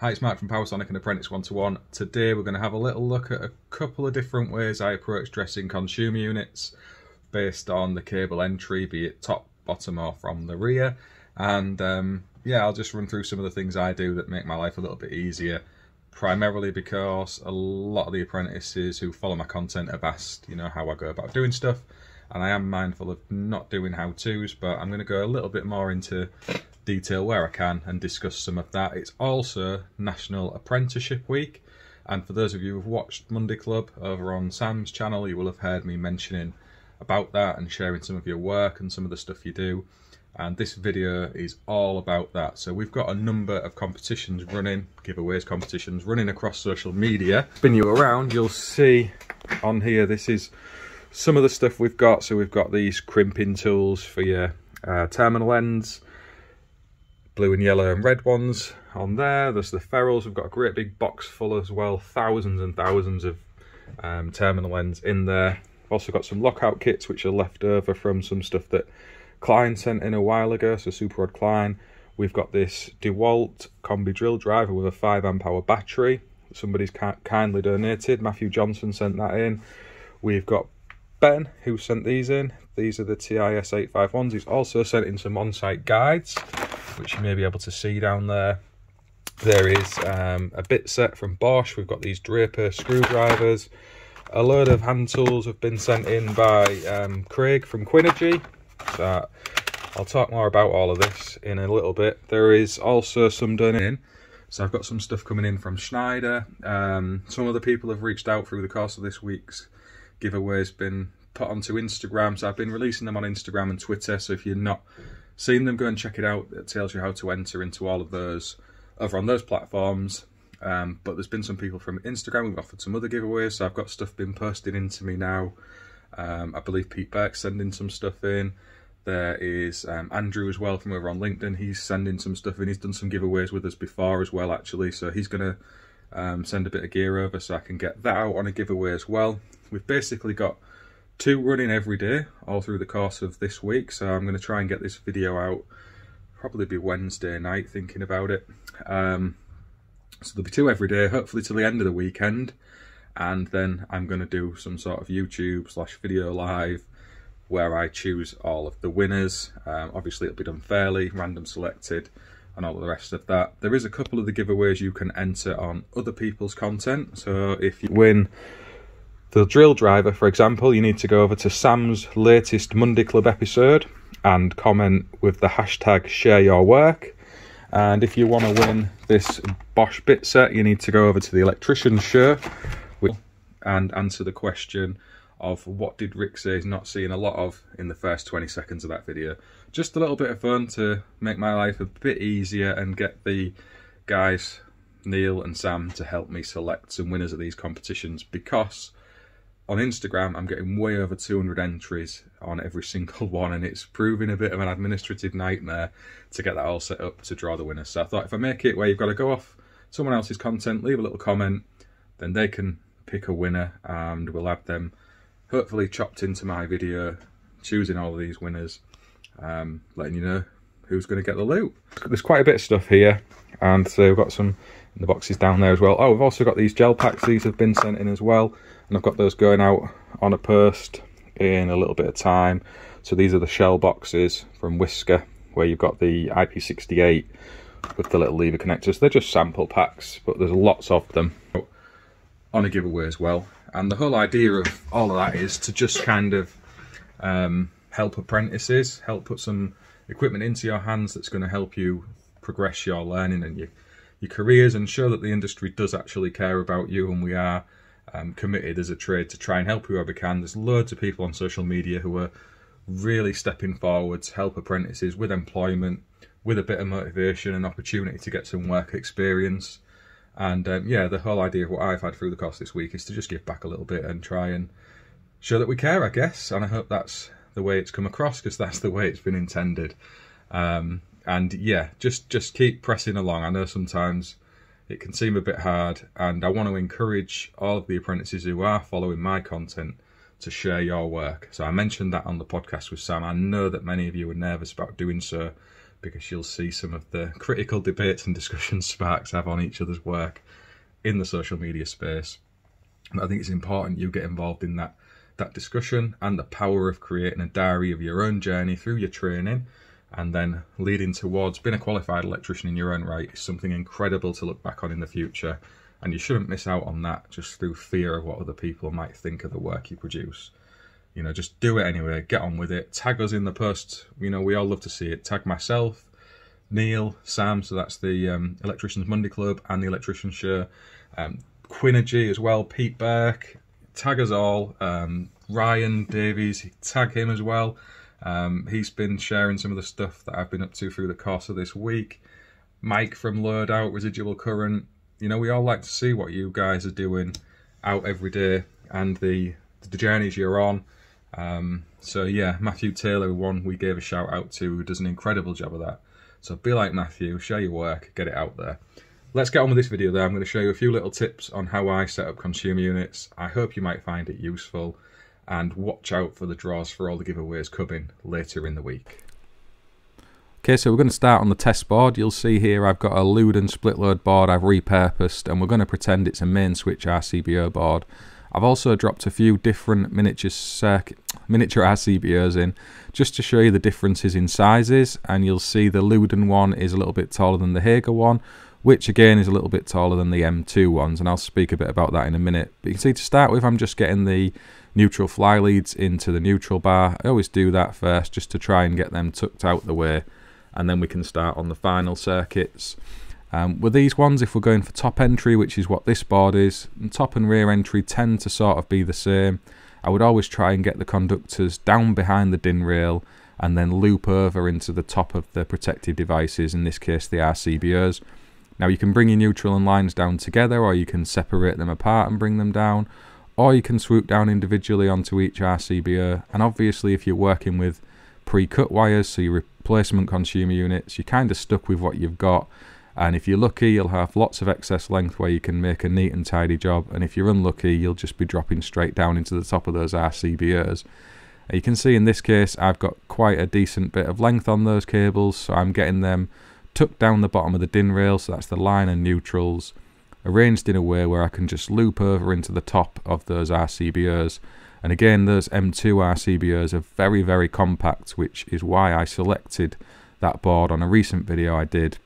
Hi, it's Mark from Powersonic and Apprentice 121. Today we're going to have a little look at a couple of different ways I approach dressing consumer units based on the cable entry, be it top, bottom or from the rear. And um, yeah, I'll just run through some of the things I do that make my life a little bit easier. Primarily because a lot of the apprentices who follow my content have asked, you know, how I go about doing stuff. And I am mindful of not doing how-tos, but I'm going to go a little bit more into detail where I can and discuss some of that. It's also National Apprenticeship Week, and for those of you who've watched Monday Club over on Sam's channel, you will have heard me mentioning about that and sharing some of your work and some of the stuff you do. And this video is all about that. So we've got a number of competitions running, giveaways competitions running across social media. Spin you around, you'll see on here, this is some of the stuff we've got. So we've got these crimping tools for your uh, terminal ends blue and yellow and red ones on there. There's the ferrules. We've got a great big box full as well. Thousands and thousands of um, terminal ends in there. Also got some lockout kits which are left over from some stuff that Klein sent in a while ago. So Super Rod Klein. We've got this DeWalt combi drill driver with a 5 amp hour battery. Somebody's kindly donated. Matthew Johnson sent that in. We've got Ben who sent these in. These are the TIS 851s. He's also sent in some on-site guides which you may be able to see down there. There is um, a bit set from Bosch. We've got these Draper screwdrivers. A load of hand tools have been sent in by um, Craig from Quinergy. So I'll talk more about all of this in a little bit. There is also some done in. So I've got some stuff coming in from Schneider. Um, some of the people have reached out through the course of this week's giveaway's been put onto Instagram. So I've been releasing them on Instagram and Twitter. So if you're not seen them, go and check it out. It tells you how to enter into all of those over on those platforms. Um, but there's been some people from Instagram. We've offered some other giveaways, so I've got stuff being posted into me now. Um, I believe Pete Burke sending some stuff in. There is um, Andrew as well from over on LinkedIn. He's sending some stuff in. He's done some giveaways with us before as well, actually. So he's going to um, send a bit of gear over so I can get that out on a giveaway as well. We've basically got two running every day all through the course of this week so I'm going to try and get this video out probably be Wednesday night thinking about it. Um, so there'll be two every day hopefully till the end of the weekend and then I'm going to do some sort of YouTube slash video live where I choose all of the winners. Um, obviously it'll be done fairly random selected and all the rest of that. There is a couple of the giveaways you can enter on other people's content so if you win the drill driver, for example, you need to go over to Sam's latest Monday Club episode and comment with the hashtag share your work. And if you want to win this Bosch bit set, you need to go over to the electrician's show and answer the question of what did Rick say he's not seeing a lot of in the first 20 seconds of that video. Just a little bit of fun to make my life a bit easier and get the guys, Neil and Sam, to help me select some winners of these competitions because on Instagram, I'm getting way over 200 entries on every single one, and it's proving a bit of an administrative nightmare to get that all set up to draw the winners. So I thought if I make it where you've got to go off someone else's content, leave a little comment, then they can pick a winner, and we'll have them hopefully chopped into my video, choosing all of these winners, um, letting you know who's going to get the loot. There's quite a bit of stuff here, and so we've got some the boxes down there as well. Oh, we've also got these gel packs. These have been sent in as well and I've got those going out on a post in a little bit of time. So these are the shell boxes from Wiska, where you've got the IP68 with the little lever connectors. They're just sample packs, but there's lots of them on a giveaway as well. And the whole idea of all of that is to just kind of um, help apprentices, help put some equipment into your hands that's going to help you progress your learning and your, your careers and show that the industry does actually care about you and we are um, committed as a trade to try and help whoever can. There's loads of people on social media who are really stepping forward to help apprentices with employment, with a bit of motivation and opportunity to get some work experience. And um, yeah, the whole idea of what I've had through the course this week is to just give back a little bit and try and show that we care, I guess. And I hope that's the way it's come across because that's the way it's been intended. Um, and yeah, just just keep pressing along. I know sometimes it can seem a bit hard, and I want to encourage all of the apprentices who are following my content to share your work. So I mentioned that on the podcast with Sam. I know that many of you are nervous about doing so because you'll see some of the critical debates and discussions Sparks have on each other's work in the social media space. But I think it's important you get involved in that that discussion and the power of creating a diary of your own journey through your training and then leading towards being a qualified electrician in your own right is something incredible to look back on in the future. And you shouldn't miss out on that just through fear of what other people might think of the work you produce. You know just do it anyway get on with it tag us in the post you know we all love to see it. Tag myself neil sam so that's the um, electricians monday club and the electrician show. Um, as well, Pete Burke, tag us all. Um, Ryan Davies, tag him as well. Um, he's been sharing some of the stuff that I've been up to through the course of this week. Mike from Lured Out, Residual Current. You know, we all like to see what you guys are doing out every day and the the journeys you're on. Um, so yeah, Matthew Taylor, one we gave a shout out to, who does an incredible job of that. So be like Matthew, share your work, get it out there. Let's get on with this video though. I'm going to show you a few little tips on how I set up consumer units. I hope you might find it useful and watch out for the draws for all the giveaways coming later in the week. Okay, so we're going to start on the test board. You'll see here I've got a Lewden split load board I've repurposed and we're going to pretend it's a main switch RCBO board. I've also dropped a few different miniature circuit, miniature RCBOs in just to show you the differences in sizes and you'll see the Lewden one is a little bit taller than the Hager one which again is a little bit taller than the M2 ones, and I'll speak a bit about that in a minute. But you can see to start with, I'm just getting the neutral fly leads into the neutral bar. I always do that first just to try and get them tucked out the way, and then we can start on the final circuits. Um, with these ones, if we're going for top entry, which is what this board is, top and rear entry tend to sort of be the same. I would always try and get the conductors down behind the DIN rail and then loop over into the top of the protective devices, in this case the RCBOs. Now you can bring your neutral and lines down together or you can separate them apart and bring them down or you can swoop down individually onto each RCBO and obviously if you're working with pre-cut wires so your replacement consumer units you're kind of stuck with what you've got. And if you're lucky you'll have lots of excess length where you can make a neat and tidy job. And if you're unlucky you'll just be dropping straight down into the top of those RCBOs. You can see in this case I've got quite a decent bit of length on those cables so I'm getting them tucked down the bottom of the DIN rail, so that's the line and neutrals, arranged in a way where I can just loop over into the top of those RCBOs. And again, those M2 RCBOs are very, very compact, which is why I selected that board on a recent video I did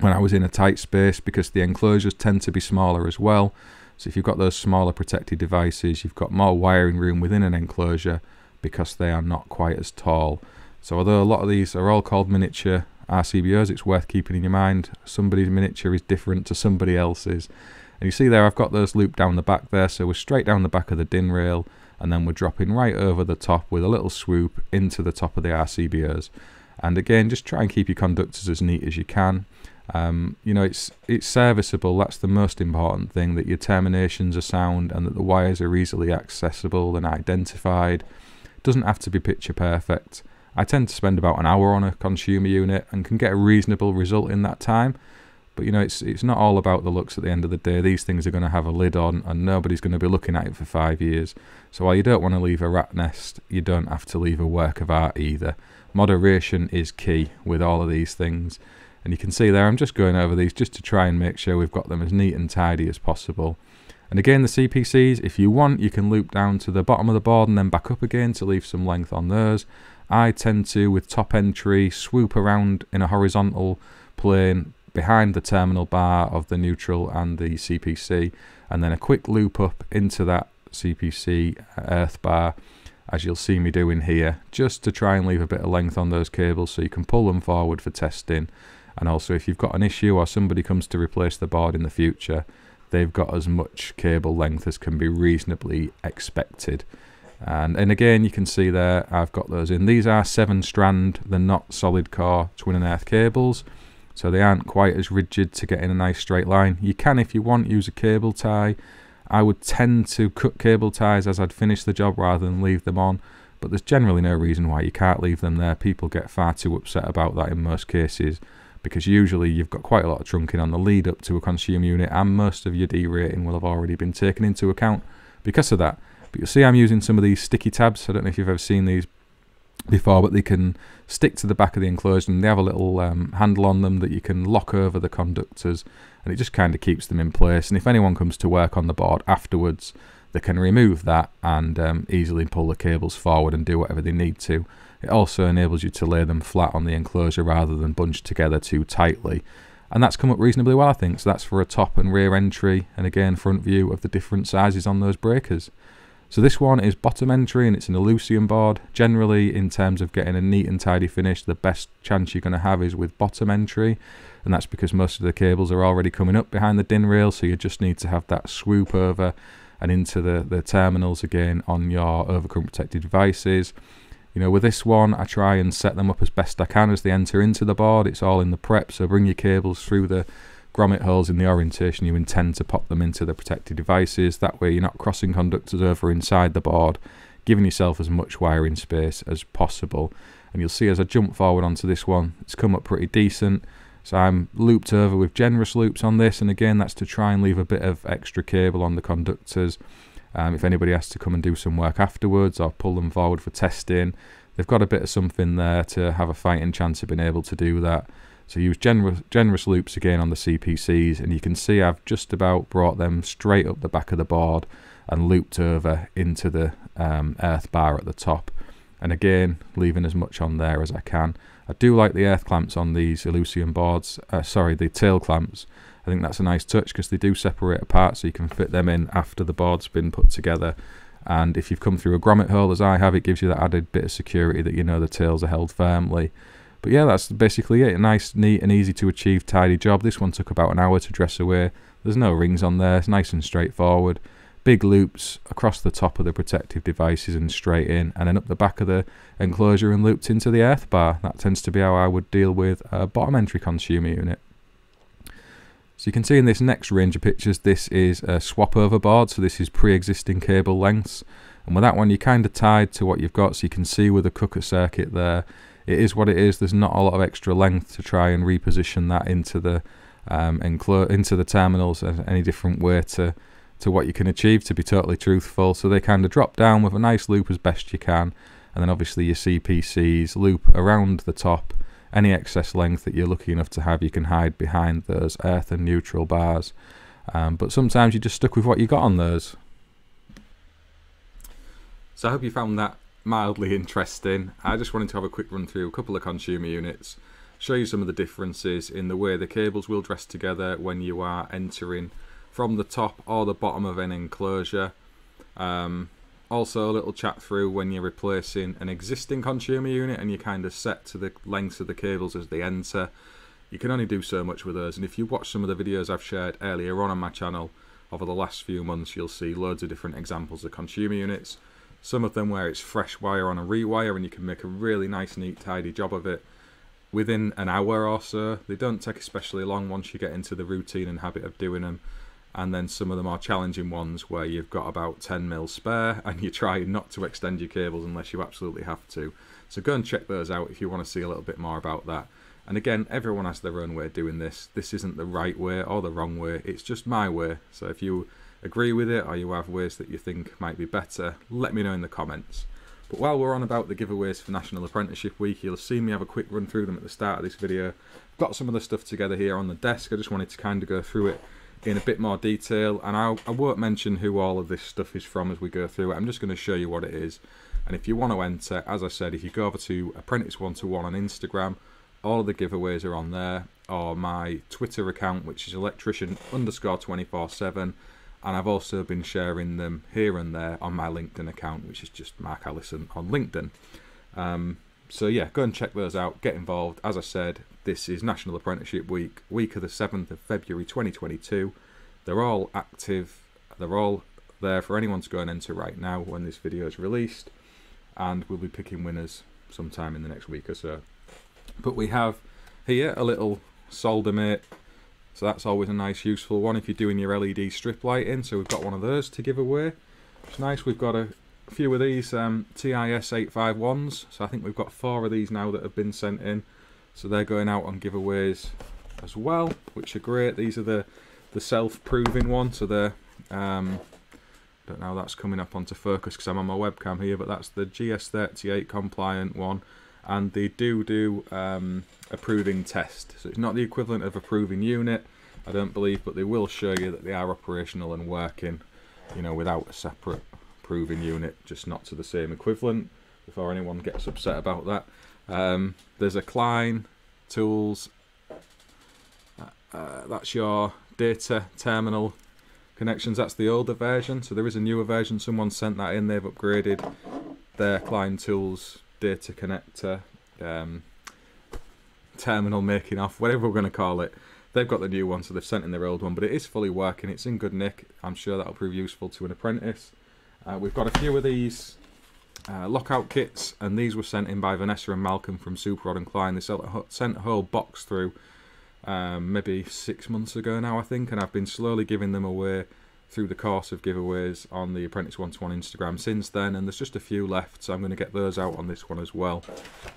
when I was in a tight space because the enclosures tend to be smaller as well. So if you've got those smaller protected devices, you've got more wiring room within an enclosure because they are not quite as tall. So although a lot of these are all called miniature RCBOs, it's worth keeping in your mind. Somebody's miniature is different to somebody else's. And you see there, I've got those looped down the back there, so we're straight down the back of the DIN rail, and then we're dropping right over the top with a little swoop into the top of the RCBOs. And again, just try and keep your conductors as neat as you can. Um, you know, it's it's serviceable. That's the most important thing. That your terminations are sound and that the wires are easily accessible and identified. Doesn't have to be picture perfect. I tend to spend about an hour on a consumer unit and can get a reasonable result in that time. But you know, it's it's not all about the looks at the end of the day. These things are going to have a lid on, and nobody's going to be looking at it for five years. So while you don't want to leave a rat nest, you don't have to leave a work of art either. Moderation is key with all of these things. And you can see there, I'm just going over these just to try and make sure we've got them as neat and tidy as possible. And again, the CPCs, if you want, you can loop down to the bottom of the board and then back up again to leave some length on those. I tend to, with top entry, swoop around in a horizontal plane behind the terminal bar of the neutral and the CPC, and then a quick loop up into that CPC uh, earth bar, as you'll see me doing here, just to try and leave a bit of length on those cables so you can pull them forward for testing. And also, if you've got an issue or somebody comes to replace the board in the future, they've got as much cable length as can be reasonably expected. And, and again, you can see there, I've got those in. These are seven strand, they're not solid core twin and earth cables. So they aren't quite as rigid to get in a nice straight line. You can, if you want, use a cable tie. I would tend to cut cable ties as I'd finish the job rather than leave them on. But there's generally no reason why you can't leave them there. People get far too upset about that in most cases because usually you've got quite a lot of trunking on the lead up to a consumer unit and most of your derating will have already been taken into account because of that. But you'll see I'm using some of these sticky tabs. I don't know if you've ever seen these before, but they can stick to the back of the enclosure and they have a little um, handle on them that you can lock over the conductors and it just kind of keeps them in place. And if anyone comes to work on the board afterwards, they can remove that and um, easily pull the cables forward and do whatever they need to. It also enables you to lay them flat on the enclosure rather than bunched together too tightly. And that's come up reasonably well, I think. So that's for a top and rear entry, and again, front view of the different sizes on those breakers. So this one is bottom entry and it's an Illusion board. Generally, in terms of getting a neat and tidy finish, the best chance you're going to have is with bottom entry. And that's because most of the cables are already coming up behind the DIN rail, so you just need to have that swoop over and into the, the terminals again on your overcurrent protected devices. You know, with this one, I try and set them up as best I can as they enter into the board. It's all in the prep, so bring your cables through the grommet holes in the orientation you intend to pop them into the protected devices. That way you're not crossing conductors over inside the board, giving yourself as much wiring space as possible. And you'll see as I jump forward onto this one, it's come up pretty decent. So I'm looped over with generous loops on this, and again, that's to try and leave a bit of extra cable on the conductors. Um, if anybody has to come and do some work afterwards or pull them forward for testing, they've got a bit of something there to have a fighting chance of being able to do that. So use generous, generous loops again on the CPCs and you can see I've just about brought them straight up the back of the board and looped over into the um, earth bar at the top. And again, leaving as much on there as I can. I do like the earth clamps on these Illusion boards, uh, sorry, the tail clamps. I think that's a nice touch because they do separate apart so you can fit them in after the board's been put together. And if you've come through a grommet hole as I have, it gives you that added bit of security that you know the tails are held firmly. But yeah, that's basically it. A nice, neat, and easy to achieve, tidy job. This one took about an hour to dress away. There's no rings on there. It's nice and straightforward. Big loops across the top of the protective devices and straight in, and then up the back of the enclosure and looped into the earth bar. That tends to be how I would deal with a bottom entry consumer unit. So you can see in this next range of pictures, this is a swap over board. So this is pre-existing cable lengths. And with that one, you're kind of tied to what you've got. So you can see with the cooker circuit there, it is what it is. There's not a lot of extra length to try and reposition that into the um, into the terminals any different way to to what you can achieve. To be totally truthful, so they kind of drop down with a nice loop as best you can, and then obviously your CPCs loop around the top. Any excess length that you're lucky enough to have, you can hide behind those earth and neutral bars. Um, but sometimes you're just stuck with what you got on those. So I hope you found that mildly interesting. I just wanted to have a quick run through a couple of consumer units, show you some of the differences in the way the cables will dress together when you are entering from the top or the bottom of an enclosure. Um, also a little chat through when you're replacing an existing consumer unit and you're kind of set to the lengths of the cables as they enter. You can only do so much with those and if you watch some of the videos I've shared earlier on on my channel over the last few months you'll see loads of different examples of consumer units some of them where it's fresh wire on a rewire and you can make a really nice, neat, tidy job of it within an hour or so. They don't take especially long once you get into the routine and habit of doing them. And then some of the more challenging ones where you've got about 10 mil spare and you try not to extend your cables unless you absolutely have to. So go and check those out if you want to see a little bit more about that. And again, everyone has their own way of doing this. This isn't the right way or the wrong way. It's just my way. So if you agree with it or you have ways that you think might be better, let me know in the comments. But while we're on about the giveaways for National Apprenticeship Week, you'll see me have a quick run through them at the start of this video. I've got some of the stuff together here on the desk, I just wanted to kind of go through it in a bit more detail and I'll, I will not mention who all of this stuff is from as we go through it, I'm just going to show you what it is. And if you want to enter, as I said, if you go over to Apprentice 121 on Instagram, all of the giveaways are on there, or my Twitter account, which is electrician underscore 24 7 and I've also been sharing them here and there on my LinkedIn account, which is just Mark Allison on LinkedIn. Um, so yeah, go and check those out. Get involved. As I said, this is National Apprenticeship Week, week of the 7th of February 2022. They're all active. They're all there for anyone to go and enter right now when this video is released, and we'll be picking winners sometime in the next week or so. But we have here a little Soldermate so that's always a nice useful one if you're doing your LED strip lighting. So we've got one of those to give away. It's nice, we've got a few of these um, TIS 851s. So I think we've got four of these now that have been sent in. So they're going out on giveaways as well, which are great. These are the, the self-proving ones. So they're um, don't know that's coming up onto focus because I'm on my webcam here, but that's the GS38 compliant one, and they do do um, approving test. So it's not the equivalent of approving unit, I don't believe, but they will show you that they are operational and working, you know, without a separate approving unit, just not to the same equivalent. Before anyone gets upset about that, um, there's a Klein tools. Uh, that's your data terminal connections. That's the older version. So there is a newer version. Someone sent that in. They've upgraded their Klein Tools data connector um, terminal making off, whatever we're going to call it. They've got the new one, so they've sent in their old one, but it is fully working. It's in good nick. I'm sure that'll prove useful to an apprentice. Uh, we've got a few of these uh, lockout kits, and these were sent in by Vanessa and Malcolm from Super Rod and Klein. They sent a whole box through um, maybe six months ago now, I think, and I've been slowly giving them away through the course of giveaways on the Apprentice One to One Instagram since then, and there's just a few left, so I'm going to get those out on this one as well.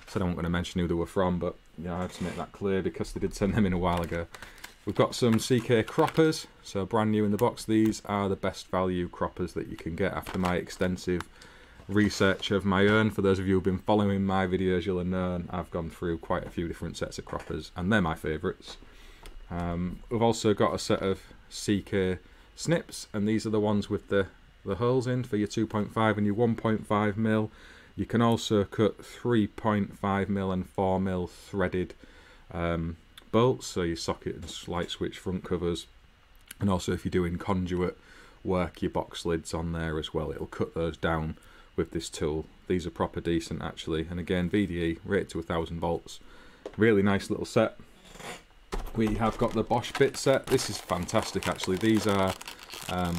So I don't want to mention who they were from, but yeah, I had to make that clear because they did send them in a while ago. We've got some CK croppers, so brand new in the box. These are the best value croppers that you can get after my extensive research of my own. For those of you who've been following my videos, you'll have known I've gone through quite a few different sets of croppers, and they're my favourites. Um, we've also got a set of CK snips, and these are the ones with the, the holes in for your 2.5 and your 1.5 mil. You can also cut 3.5 mil and 4 mil threaded um, bolts, so your socket and light switch front covers, and also if you're doing conduit work, your box lids on there as well. It'll cut those down with this tool. These are proper decent actually, and again VDE rated to 1000 volts. Really nice little set. We have got the Bosch bit set. This is fantastic actually. These are um,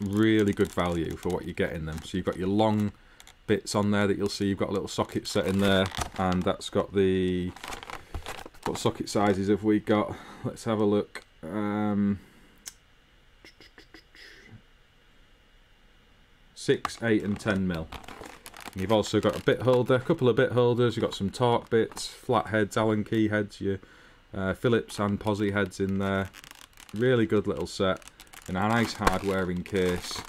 really good value for what you get in them. So you've got your long bits on there that you'll see. You've got a little socket set in there, and that's got the what socket sizes have we got? Let's have a look. Um, six, eight, and ten mil. You've also got a bit holder, a couple of bit holders. You've got some torque bits, flat heads, Allen key heads, your uh, Phillips and Posi heads in there. Really good little set. In a nice hard wearing case.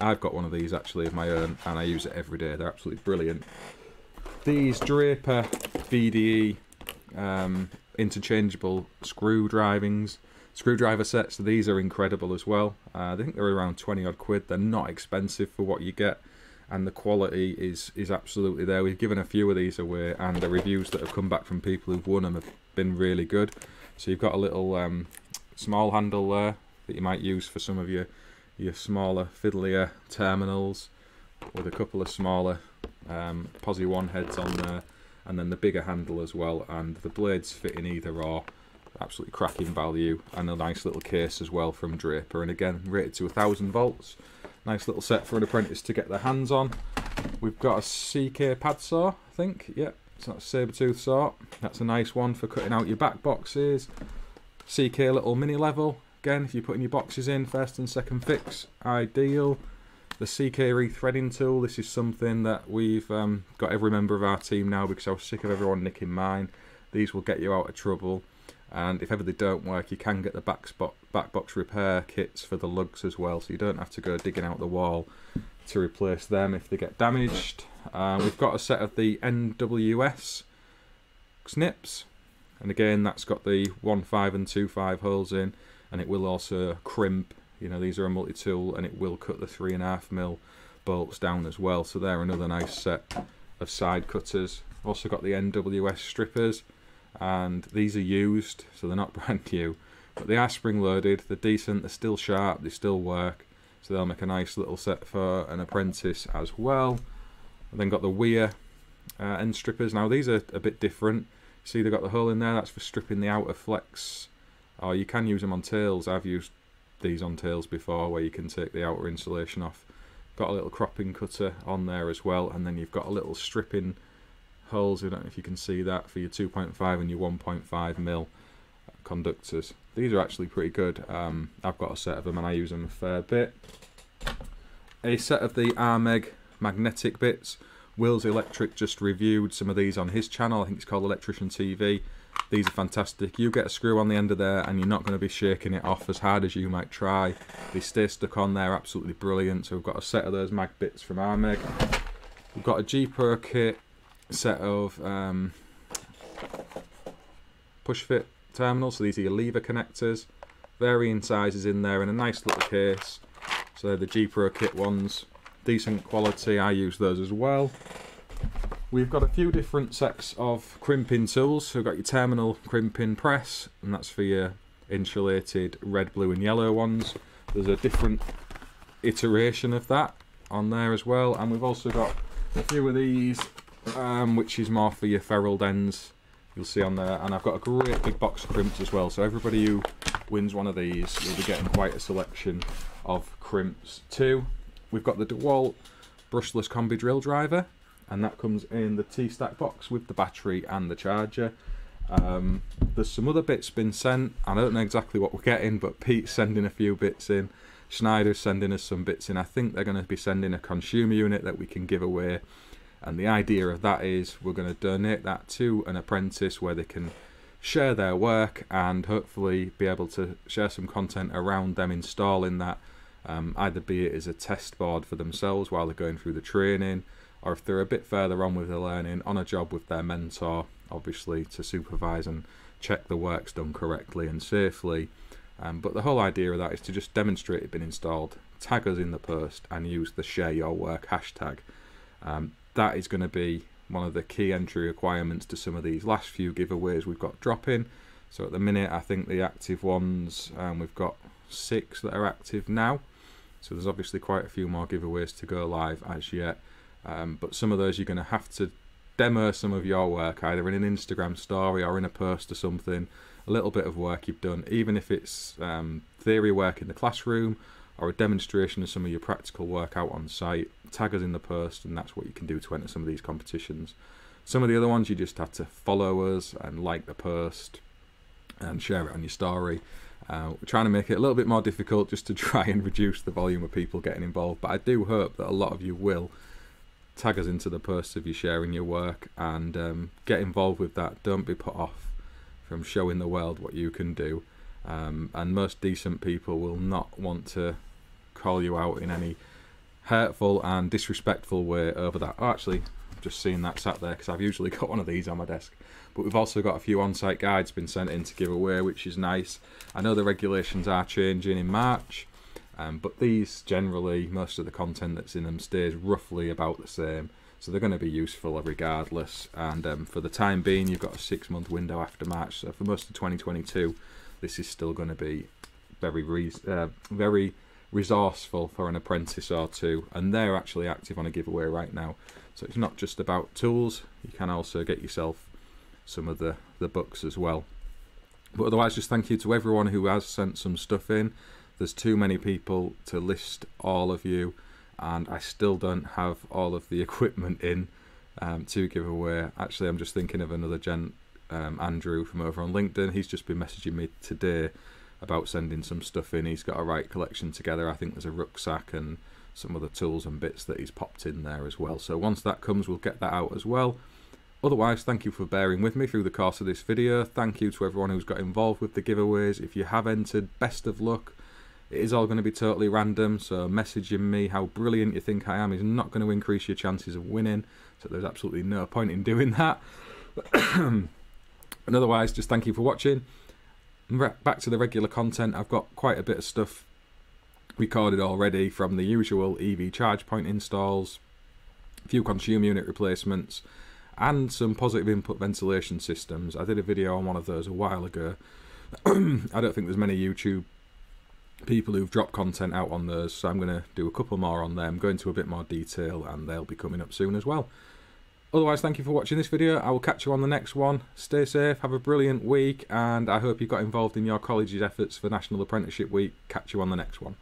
I've got one of these actually of my own, and I use it every day. They're absolutely brilliant. These Draper VDE um, interchangeable screw drivings screwdriver sets. These are incredible as well. Uh, I think they're around 20 odd quid. They're not expensive for what you get and the quality is is absolutely there. We've given a few of these away and the reviews that have come back from people who've won them have been really good. So you've got a little um, small handle there that you might use for some of your your smaller fiddlier terminals with a couple of smaller um, Posi 1 heads on there and then the bigger handle as well and the blades fit in either or. Absolutely cracking value and a nice little case as well from Draper and again rated to a thousand volts. Nice little set for an apprentice to get their hands on. We've got a CK pad saw I think yep not a saber tooth saw that's a nice one for cutting out your back boxes. CK little mini level. Again if you're putting your boxes in first and second fix ideal. The CK rethreading tool this is something that we've um, got every member of our team now because I was sick of everyone nicking mine. These will get you out of trouble and if ever they don't work you can get the back, spot, back box repair kits for the lugs as well. So you don't have to go digging out the wall to replace them if they get damaged. Uh, we've got a set of the NWS snips. And again that's got the 1.5 and 2.5 holes in. And it will also crimp. You know these are a multi-tool and it will cut the three and a half mil bolts down as well. So they're another nice set of side cutters. Also got the NWS strippers and these are used so they're not brand new but they are spring loaded they're decent they're still sharp they still work so they'll make a nice little set for an apprentice as well. And then got the weir uh, end strippers. Now these are a bit different. See they've got the hole in there that's for stripping the outer flex. Or you can use them on tails. I've used these on tails before where you can take the outer insulation off. Got a little cropping cutter on there as well and then you've got a little stripping holes. I don't know if you can see that for your 2.5 and your 1.5 mil conductors. These are actually pretty good. Um, I've got a set of them and I use them a fair bit. A set of the Armeg magnetic bits. Will's Electric just reviewed some of these on his channel. I think it's called Electrician TV. These are fantastic. You get a screw on the end of there and you're not going to be shaking it off as hard as you might try. They stay stuck on there, absolutely brilliant. So we've got a set of those mag bits from Armeg. We've got a G-Pro kit set of um, push fit terminals. So these are your lever connectors. Varying sizes in there in a nice little case. So the G-Pro kit ones, decent quality. I use those as well. We've got a few different sets of crimping tools. So we've got your terminal crimping press, and that's for your insulated red, blue and yellow ones. There's a different iteration of that on there as well. And we've also got a few of these, um, which is more for your ferruled ends. You'll see on there. And I've got a great big box of crimps as well. So everybody who wins one of these, you'll be getting quite a selection of crimps too. We've got the DeWalt brushless combi drill driver and that comes in the TSTAK box with the battery and the charger. Um, there's some other bits been sent. I don't know exactly what we're getting, but Pete's sending a few bits in. Schneider's sending us some bits in. I think they're going to be sending a consumer unit that we can give away. And the idea of that is we're going to donate that to an apprentice where they can share their work and hopefully be able to share some content around them installing that. Um, either be it as a test board for themselves while they're going through the training or if they're a bit further on with the learning, on a job with their mentor, obviously to supervise and check the work's done correctly and safely. Um, but the whole idea of that is to just demonstrate it's been installed, tag us in the post, and use the share your work hashtag. Um, that is going to be one of the key entry requirements to some of these last few giveaways we've got dropping. So at the minute, I think the active ones, um, we've got six that are active now. So there's obviously quite a few more giveaways to go live as yet. Um, but some of those you're going to have to demo some of your work either in an Instagram story or in a post or something. A little bit of work you've done, even if it's um, theory work in the classroom or a demonstration of some of your practical work out on site. Tag us in the post, and that's what you can do to enter some of these competitions. Some of the other ones you just have to follow us and like the post and share it on your story. Uh, we're trying to make it a little bit more difficult just to try and reduce the volume of people getting involved, but I do hope that a lot of you will tag us into the posts of you're sharing your work and um, get involved with that. Don't be put off from showing the world what you can do. Um, and most decent people will not want to call you out in any hurtful and disrespectful way over that. Oh, actually, I've just seen that sat there because I've usually got one of these on my desk. But we've also got a few on-site guides been sent in to give away, which is nice. I know the regulations are changing in March, um, but these generally, most of the content that's in them stays roughly about the same. So they're going to be useful regardless. And um, for the time being, you've got a six month window after March. So for most of 2022, this is still going to be very, uh, very resourceful for an apprentice or two. And they're actually active on a giveaway right now. So it's not just about tools, you can also get yourself some of the, the books as well. But otherwise, just thank you to everyone who has sent some stuff in there's too many people to list all of you, and I still don't have all of the equipment in um, to give away. Actually, I'm just thinking of another gent, um, Andrew from over on LinkedIn. He's just been messaging me today about sending some stuff in. He's got a right collection together. I think there's a rucksack and some other tools and bits that he's popped in there as well. So once that comes, we'll get that out as well. Otherwise, thank you for bearing with me through the course of this video. Thank you to everyone who's got involved with the giveaways. If you have entered, best of luck. It is all going to be totally random, so messaging me how brilliant you think I am is not going to increase your chances of winning. So there's absolutely no point in doing that. and otherwise, just thank you for watching. Back to the regular content. I've got quite a bit of stuff recorded already from the usual EV charge point installs, a few consumer unit replacements, and some positive input ventilation systems. I did a video on one of those a while ago. I don't think there's many YouTube people who've dropped content out on those, so I'm going to do a couple more on them, go into a bit more detail, and they'll be coming up soon as well. Otherwise, thank you for watching this video. I will catch you on the next one. Stay safe, have a brilliant week, and I hope you got involved in your college's efforts for National Apprenticeship Week. Catch you on the next one.